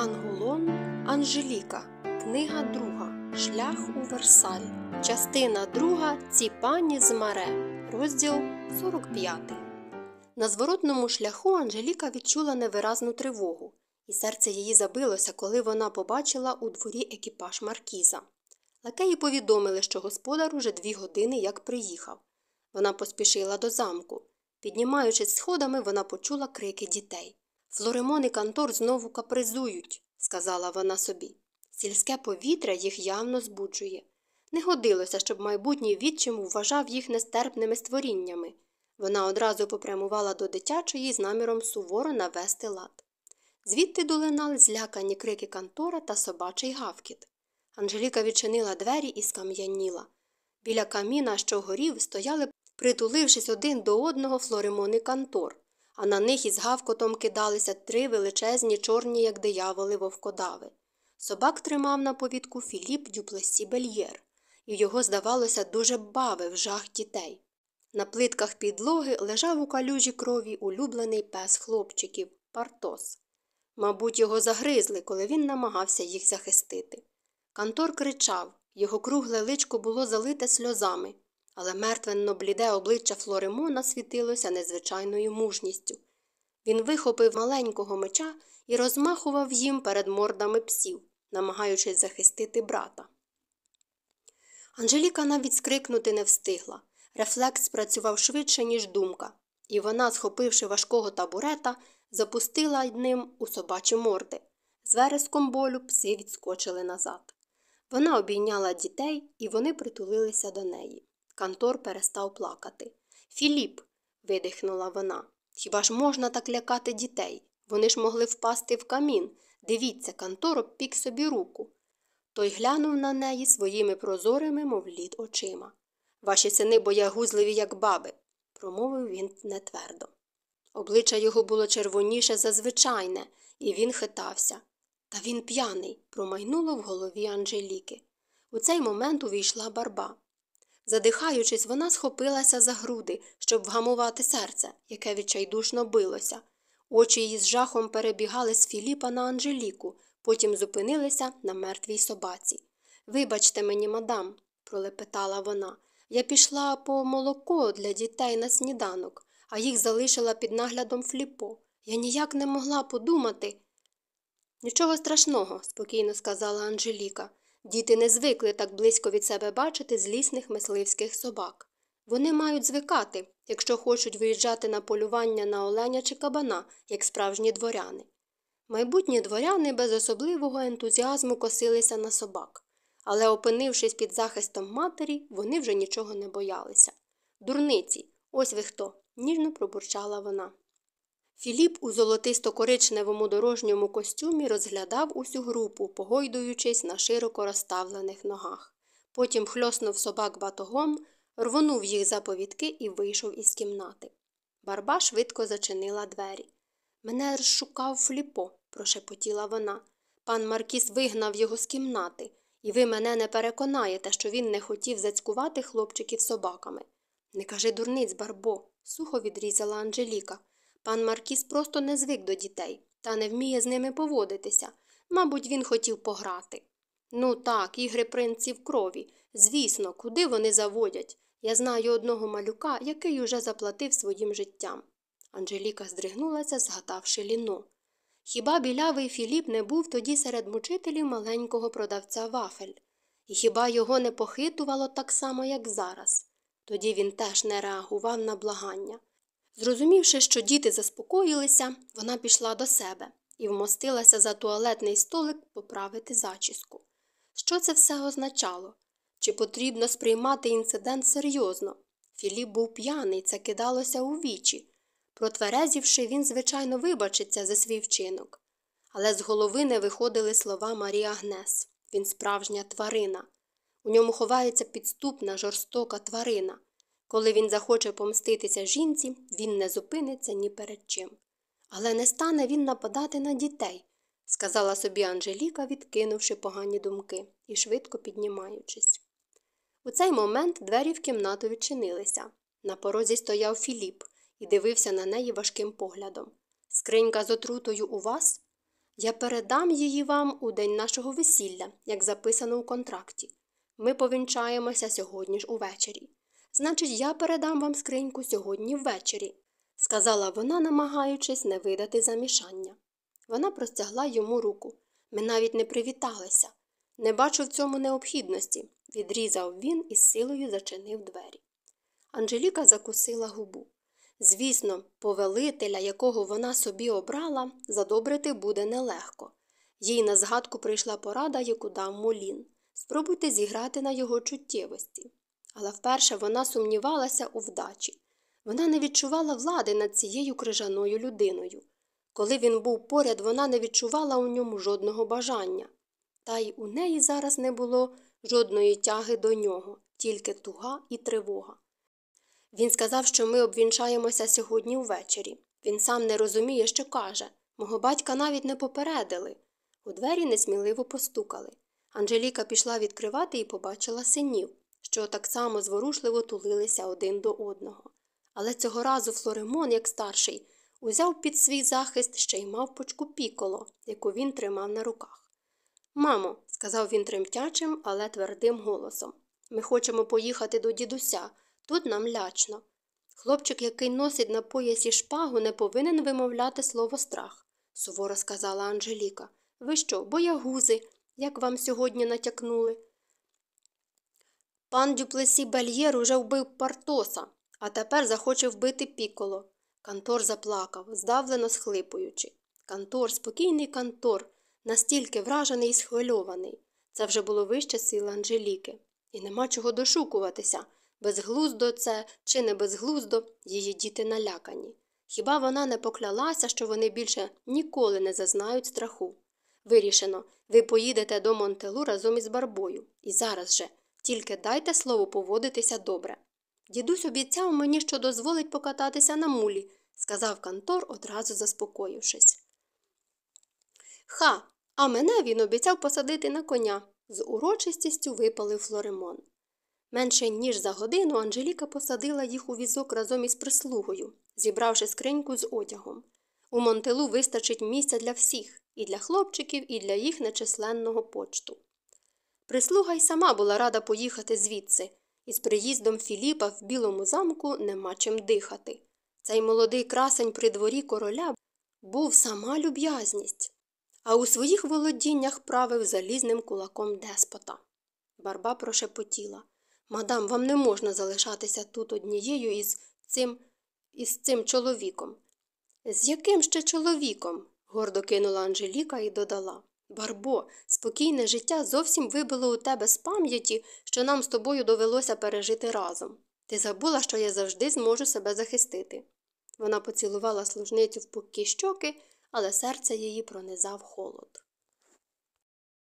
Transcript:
Анголон Анжеліка. Книга друга. Шлях у Версаль. Частина друга. Ці пані з маре. Розділ 45. На зворотному шляху Анжеліка відчула невиразну тривогу, і серце її забилося, коли вона побачила у дворі екіпаж Маркіза. Лакеї повідомили, що господар уже дві години як приїхав. Вона поспішила до замку. Піднімаючись сходами, вона почула крики дітей. Флоремон і Кантор знову капризують, сказала вона собі. Сільське повітря їх явно збуджує. Не годилося, щоб майбутній відчим вважав їх нестерпними створіннями. Вона одразу попрямувала до дитячої з наміром суворо навести лад. Звідти долинали злякані крики Кантора та собачий гавкіт. Анжеліка відчинила двері і скам'яніла. Біля каміна, що горів, стояли, притулившись один до одного Флоремон і Кантор а на них із гавкотом кидалися три величезні, чорні, як дияволи вовкодави. Собак тримав на повідку Філіп Дюплесі Бельєр, і його, здавалося, дуже бавив жах дітей. На плитках підлоги лежав у калюжі крові улюблений пес хлопчиків Партос. Мабуть, його загризли, коли він намагався їх захистити. Кантор кричав, його кругле личко було залите сльозами, але мертвенно бліде обличчя Флоремона світилося незвичайною мужністю. Він вихопив маленького меча і розмахував їм перед мордами псів, намагаючись захистити брата. Анжеліка навіть скрикнути не встигла. Рефлекс працював швидше, ніж думка, і вона, схопивши важкого табурета, запустила ним у собачі морди. З вереском болю пси відскочили назад. Вона обійняла дітей, і вони притулилися до неї. Кантор перестав плакати. Філіп, видихнула вона. Хіба ж можна так лякати дітей? Вони ж могли впасти в камін. Дивіться, Кантор обпік собі руку. Той глянув на неї своїми прозорими, мов лід, очима. Ваші сини боягузливі, як баби, промовив він нетвердо. Обличчя його було червоніше за звичайне, і він хитався. Та він п'яний, промайнуло в голові Анжеліки. У цей момент увійшла барба. Задихаючись, вона схопилася за груди, щоб вгамувати серце, яке відчайдушно билося. Очі її з жахом перебігали з Філіпа на Анжеліку, потім зупинилися на мертвій собаці. Вибачте мені, мадам, пролепетала вона. Я пішла по молоко для дітей на сніданок, а їх залишила під наглядом фліпо. Я ніяк не могла подумати. Нічого страшного, спокійно сказала Анжеліка. Діти не звикли так близько від себе бачити злісних мисливських собак. Вони мають звикати, якщо хочуть виїжджати на полювання на оленя чи кабана, як справжні дворяни. Майбутні дворяни без особливого ентузіазму косилися на собак, але, опинившись під захистом матері, вони вже нічого не боялися. Дурниці, ось ви хто, ніжно пробурчала вона. Філіп у золотисто-коричневому дорожньому костюмі розглядав усю групу, погойдуючись на широко розставлених ногах. Потім хльоснув собак батогом, рвонув їх за повідки і вийшов із кімнати. Барба швидко зачинила двері. Мене розшукав фліпо, прошепотіла вона. Пан Маркіс вигнав його з кімнати, і ви мене не переконаєте, що він не хотів зацькувати хлопчиків собаками. Не кажи дурниць, Барбо, сухо відрізала Анжеліка. Пан Маркіс просто не звик до дітей та не вміє з ними поводитися. Мабуть, він хотів пограти. Ну так, ігри принців крові. Звісно, куди вони заводять. Я знаю одного малюка, який уже заплатив своїм життям. Анжеліка здригнулася, згадавши ліно. Хіба білявий Філіп не був тоді серед мучителів маленького продавця вафель? І хіба його не похитувало так само, як зараз? Тоді він теж не реагував на благання. Зрозумівши, що діти заспокоїлися, вона пішла до себе і вмостилася за туалетний столик поправити зачіску. Що це все означало? Чи потрібно сприймати інцидент серйозно? Філіп був п'яний, це кидалося у вічі. Протверезівши, він, звичайно, вибачиться за свій вчинок. Але з голови не виходили слова Марії Агнес він справжня тварина. У ньому ховається підступна, жорстока тварина. Коли він захоче помститися жінці, він не зупиниться ні перед чим. Але не стане він нападати на дітей, сказала собі Анжеліка, відкинувши погані думки і швидко піднімаючись. У цей момент двері в кімнату відчинилися. На порозі стояв Філіп і дивився на неї важким поглядом. Скринька з отрутою у вас? Я передам її вам у день нашого весілля, як записано у контракті. Ми повінчаємося сьогодні ж увечері. Значить, я передам вам скриньку сьогодні ввечері, сказала вона, намагаючись не видати замішання. Вона простягла йому руку. Ми навіть не привіталися. Не бачу в цьому необхідності, відрізав він і з силою зачинив двері. Анжеліка закусила губу. Звісно, повелителя, якого вона собі обрала, задобрити буде нелегко. Їй на згадку прийшла порада, яку дав Молін. Спробуйте зіграти на його чуттєвості. Але вперше вона сумнівалася у вдачі. Вона не відчувала влади над цією крижаною людиною. Коли він був поряд, вона не відчувала у ньому жодного бажання. Та й у неї зараз не було жодної тяги до нього, тільки туга і тривога. Він сказав, що ми обвінчаємося сьогодні ввечері. Він сам не розуміє, що каже. Мого батька навіть не попередили. У двері несміливо постукали. Анжеліка пішла відкривати і побачила синів, що так само зворушливо тулилися один до одного. Але цього разу Флоремон, як старший, узяв під свій захист ще й мавпочку піколо, яку він тримав на руках. Мамо, сказав він тремтячим, але твердим голосом, ми хочемо поїхати до дідуся. Тут нам лячно. Хлопчик, який носить на поясі шпагу, не повинен вимовляти слово страх, суворо сказала Анжеліка. Ви що, боягузи, як вам сьогодні натякнули? Пан Дюплесі Бельєр уже вбив Партоса, а тепер захоче вбити піколо. Кантор заплакав, здавлено схлипуючи. Кантор, спокійний Кантор, настільки вражений і схвильований. Це вже було вище сили Анжеліки. І нема чого дошукуватися. Безглуздо це чи не безглуздо, її діти налякані. Хіба вона не поклялася, що вони більше ніколи не зазнають страху? Вирішено, ви поїдете до Монтелу разом із барбою. І зараз же, тільки дайте слово поводитися добре. Дідусь обіцяв мені, що дозволить покататися на мулі, сказав Кантор, одразу заспокоївшись. Ха, а мене він обіцяв посадити на коня, з урочистістю випалив Флоремон. Менше ніж за годину Анжеліка посадила їх у візок разом із прислугою, зібравши скриньку з одягом. У Монтелу вистачить місця для всіх і для хлопчиків, і для їх нечисленного почту. Прислуга й сама була рада поїхати звідси, і з приїздом Філіпа в Білому замку нема чим дихати. Цей молодий красень при дворі короля був сама люб'язність, а у своїх володіннях правив залізним кулаком деспота. Барба прошепотіла. Мадам, вам не можна залишатися тут однією із цим із цим чоловіком. З яким ще чоловіком? гордо кинула Анжеліка і додала. Барбо, спокійне життя зовсім вибило у тебе з пам'яті, що нам з тобою довелося пережити разом. Ти забула, що я завжди зможу себе захистити. Вона поцілувала служницю в пухкі щоки, але серце її пронизав холод.